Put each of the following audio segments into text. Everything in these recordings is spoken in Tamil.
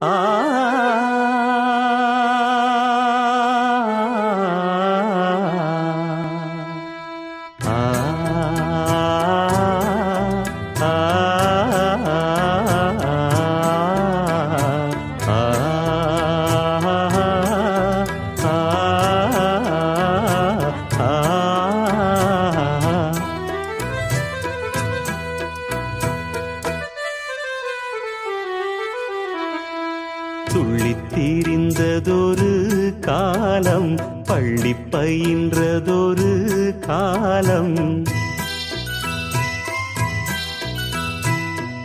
Ah. துள்ளித் தீரிந்ததொரு காலம் பள்ளி பயின்றதொரு காலம்.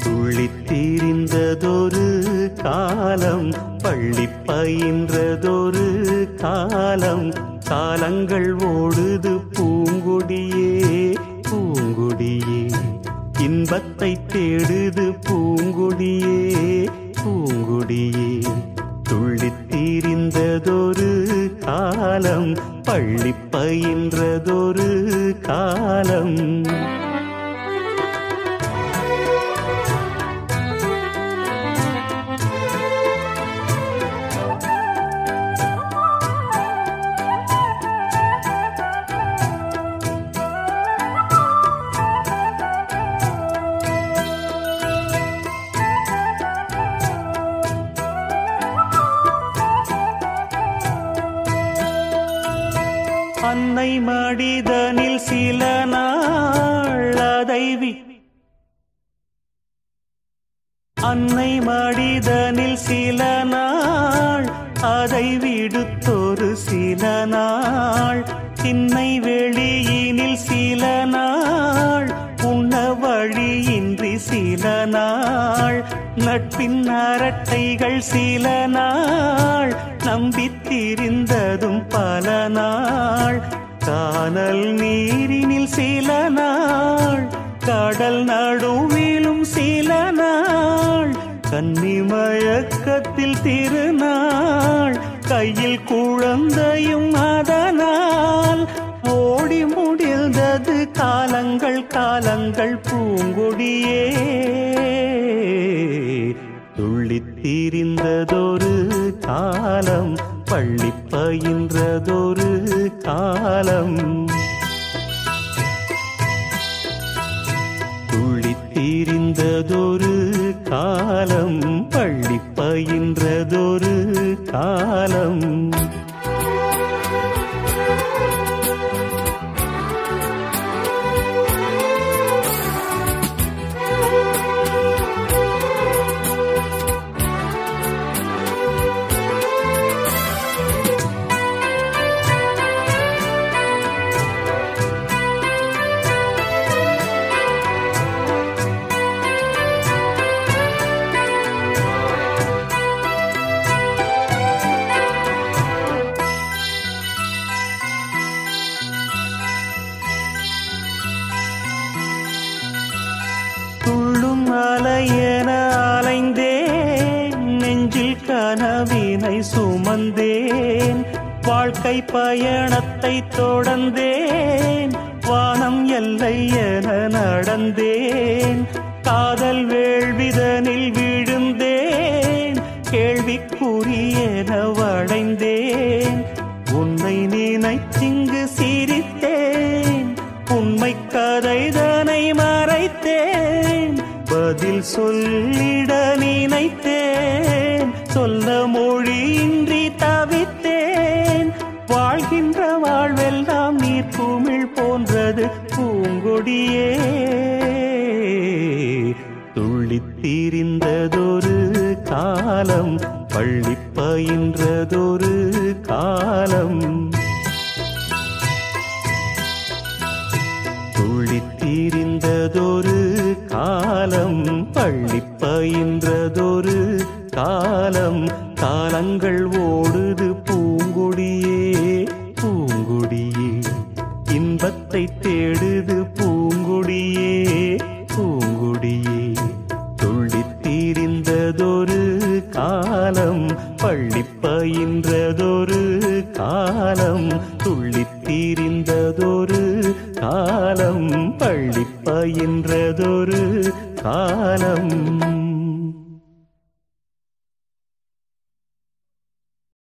துள்ளித் தீரிந்ததொரு காலம் பள்ளி பயின்றதொரு காலம். காலங்கள் ஓடுது பூங்குடியே பூங்குடியே. இன்பத்தை தேடுது பூ காலம் பள்ளி பயின்றதொரு காலம். அன்னை மடிதனில் சில நாள் அதை அன்னை மடிதனில் சில நாள் அதை விடுத்தொரு சில நாள். திண்ணை வெளியினில் சில நாள் உண்ண வழியின்றி சில நாள். நட்பின் அரட்டைகள் சில நாள் நம்பித்திருந்ததும் பல நாள். கானல் நீரினில் சில நாள். கடல் நடுவிலும் சில நாள். கன்னிமயக்கத்தில் திருநாள். கையில் குழந்தையும் அதனால். ஓடி முடிந்தது காலங்கள் காலங்கள் பூங்கொடியே. காலம் பள்ளி பயின்றதொரு காலம். துள்ளித் திரிந்ததொரு காலம் பள்ளி பயின்றதொரு காலம். சுமந்தேன். வாழ்க்கை பயணத்தை தொடர்ந்தேன். வானம் எல்லை என நடந்தேன். காதல் வேள்விதனில் விழுந்தேன். கேள்விக்குரியன வடைந்தேன் உன்னை நினைத்திங்கு சிரித்தேன். உண்மை கதைதனை மறைத்தேன். பதில் சொல்லிட நினைத்தேன். சொல்ல மொழியின்றி தவித்தேன். வாழ்கின்ற வாழ்வெல்லாம் நீர் குமிழ் போன்றது பூங்கொடியே. துள்ளித்தீரிந்ததொரு காலம் பள்ளி பயின்றதொரு காலம். துள்ளித்தீரிந்ததொரு காலம் பள்ளி பயின்றதொரு காலம் காலங்கள் ஓடுது பூங்குடியே பூங்குடியே. இன்பத்தை தேடுது பூங்குடியே பூங்குடியே. துள்ளித் திரிந்ததொரு காலம் பள்ளி பயின்றதொரு காலம். துள்ளித் திரிந்ததொரு காலம் பள்ளி பயின்றதொரு காலம்.